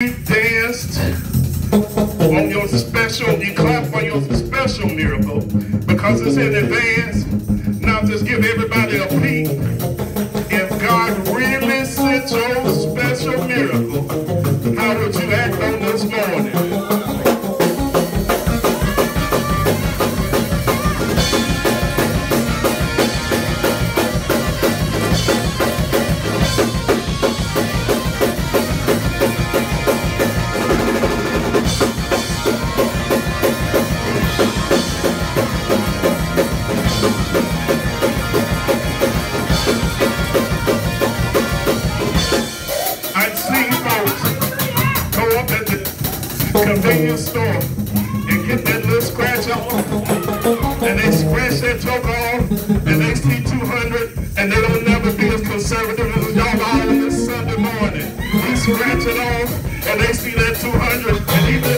You danced on your special, you clap for your special miracle because it's in advance. Now just give everybody a peek. If God really sent your special miracle, I've seen folks go up at the convenience store and get that little scratch on and they scratch that toke off and they see 200 and they don't never be as conservative as y'all are on this Sunday morning. He scratch it off and they see that 200 and he